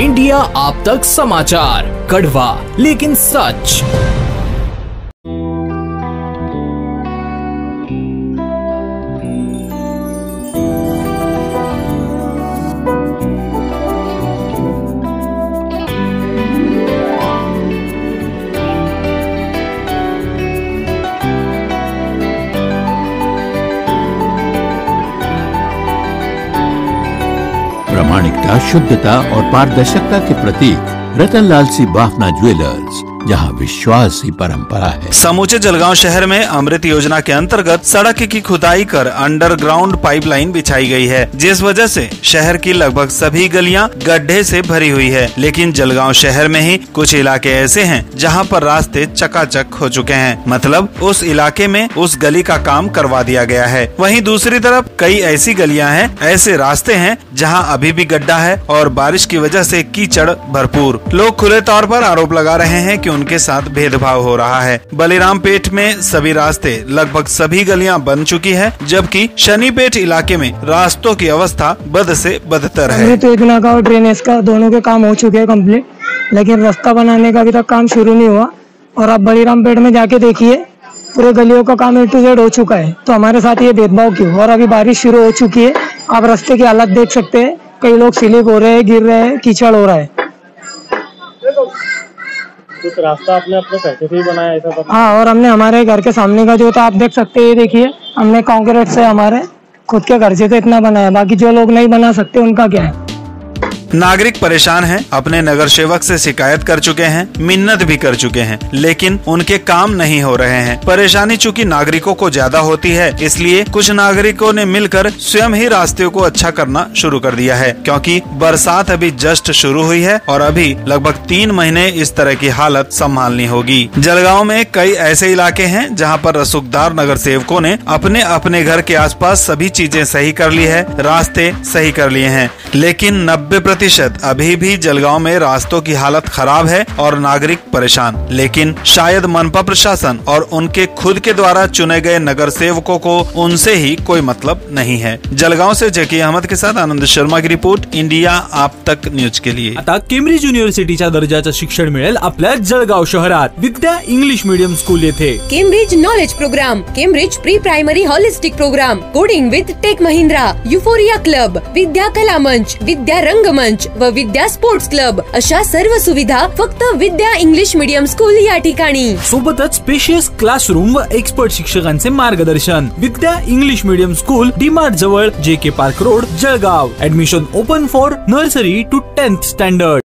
India आप तक समाचार कड़वा लेकिन सच। प्रामाणिकता शुद्धता और पारदर्शकता के प्रतीक रतन लाल सी बाफना ज्वेलर्स। जहाँ विश्वास ही परंपरा है। समूचे जलगांव शहर में अमृत योजना के अंतर्गत सड़क की खुदाई कर अंडरग्राउंड पाइपलाइन बिछाई गई है, जिस वजह से शहर की लगभग सभी गलियाँ गड्ढे से भरी हुई है। लेकिन जलगांव शहर में ही कुछ इलाके ऐसे हैं जहाँ पर रास्ते चकाचक हो चुके हैं। मतलब उस इलाके में उस गली का काम करवा दिया गया है। वहीं दूसरी तरफ़ कई ऐसी गलियाँ हैं, ऐसे रास्ते हैं जहाँ अभी भी गड्ढा है और बारिश की वजह से कीचड़ भरपूर। लोग खुले तौर पर आरोप लगा रहे हैं उनके साथ भेदभाव हो रहा है। बलिराम पेट में सभी रास्ते लगभग सभी गलियाँ बन चुकी है, जबकि शनिपेट इलाके में रास्तों की अवस्था बद से बदतर है। अमृत योजना का और ड्रेनेज का दोनों के काम हो चुके हैं कंप्लीट लेकिन रास्ता बनाने का अभी तक काम शुरू नहीं हुआ। और आप बलिराम पेट में जाके देखिए, पूरे गलियों का काम ए टू जेड हो चुका है। तो हमारे साथ ये भेदभाव क्यों? और अभी बारिश शुरू हो चुकी है, आप रास्ते की हालत देख सकते हैं। कई लोग स्लिप हो रहे हैं, गिर रहे हैं, कीचड़ हो रहा है। कुछ रास्ता आपने अपने पैसे से ही बनाया ऐसा हाँ और हमने हमारे घर के सामने का जो था, आप देख सकते हैं देखिए, हमने कॉन्क्रीट से हमारे खुद के घर से तो इतना बनाया, बाकी जो लोग नहीं बना सकते, उनका क्या है? नागरिक परेशान हैं, अपने नगर सेवक से शिकायत कर चुके हैं मिन्नत भी कर चुके हैं लेकिन उनके काम नहीं हो रहे हैं। परेशानी चूँकि नागरिकों को ज़्यादा होती है इसलिए कुछ नागरिकों ने मिलकर स्वयं ही रास्ते को अच्छा करना शुरू कर दिया है क्योंकि बरसात अभी जस्ट शुरू हुई है और अभी लगभग तीन महीने इस तरह की हालत संभालनी होगी। जलगांव में कई ऐसे इलाके हैं जहाँ पर रसूखदार नगर सेवकों ने अपने अपने घर के आसपास सभी चीज़ें सही कर ली है रास्ते सही कर लिए हैं लेकिन नब्बे प्रतिशत। अभी भी जलगांव में रास्तों की हालत खराब है और नागरिक परेशान। लेकिन शायद मनपा प्रशासन और उनके खुद के द्वारा चुने गए नगर सेवकों को उनसे ही कोई मतलब नहीं है। जलगांव से जकी अहमद के साथ आनंद शर्मा की रिपोर्ट इंडिया आप तक न्यूज़ के लिए। आता केम्ब्रिज युनिव्हर्सिटीच्या दर्जाचं शिक्षण मिळेल आपल्या जळगाव शहरात विद्या इंग्लिश मीडियम स्कूल येथे. Cambridge knowledge program Cambridge pre primary holistic program coding with tech Mahindra euphoria club Vidya Kala Manch Vidya रंगमंच व विद्या स्पोर्ट्स क्लब. अशा सर्व सुविधा फक्त विद्या इंग्लिश मीडियम स्कूल या ठिकाणी. सोबतच स्पेशियस क्लासरूम व एक्सपर्ट शिक्षकांचे मार्गदर्शन. Vidya English medium school DMart जवळ J K park road Jalgaon. Admission open for nursery to tenth standard